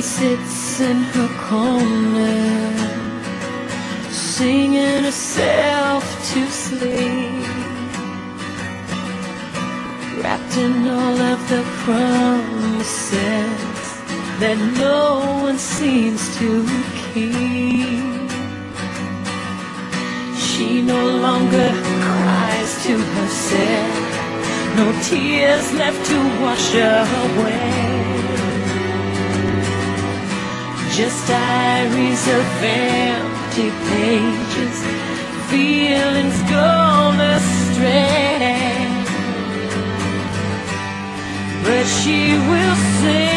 She sits in her corner, singing herself to sleep, wrapped in all of the promises that no one seems to keep. She no longer cries to herself, no tears left to wash her away. Just diaries of empty pages, feelings gone astray. But she will sing